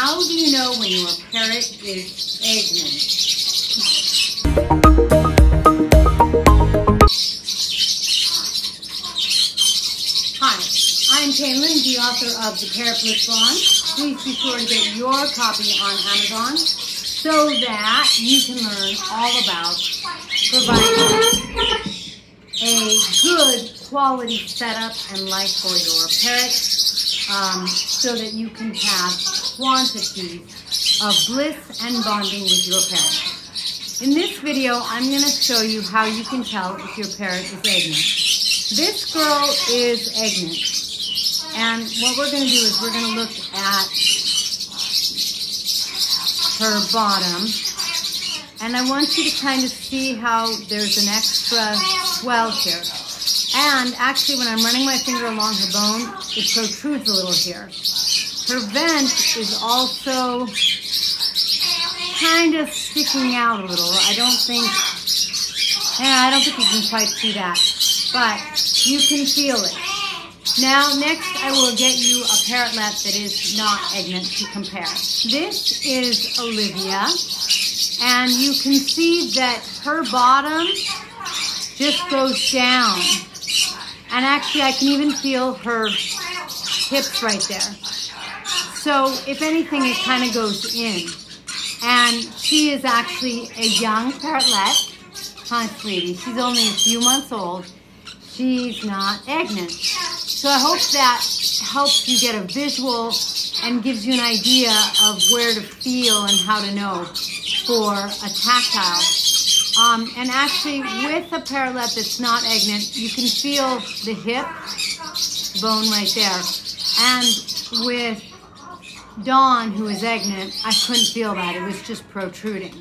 How do you know when your parrot is eggnant? Hi, I'm Kaylin, the author of The Parrot Blonde. Please be sure to get your copy on Amazon so that you can learn all about providing a good quality setup and life for your parrot um, so that you can have quantities of bliss and bonding with your parrot. In this video, I'm going to show you how you can tell if your parrot is eggnant. This girl is eggnant. And what we're going to do is we're going to look at her bottom. And I want you to kind of see how there's an extra swell here. And actually, when I'm running my finger along her bone, it protrudes a little here. Her vent is also kind of sticking out a little. I don't think, yeah, I don't think you can quite see that, but you can feel it. Now, next I will get you a parrotlet that is not eggnant to compare. This is Olivia, and you can see that her bottom just goes down. And actually, I can even feel her hips right there. So, if anything, it kind of goes in. And she is actually a young parrotlet. Hi, sweetie. She's only a few months old. She's not eggnant. So I hope that helps you get a visual and gives you an idea of where to feel and how to know for a tactile. Um, and actually, with a parrotlet that's not eggnant, you can feel the hip bone right there. And with Dawn, who is eggnant, I couldn't feel that. It was just protruding.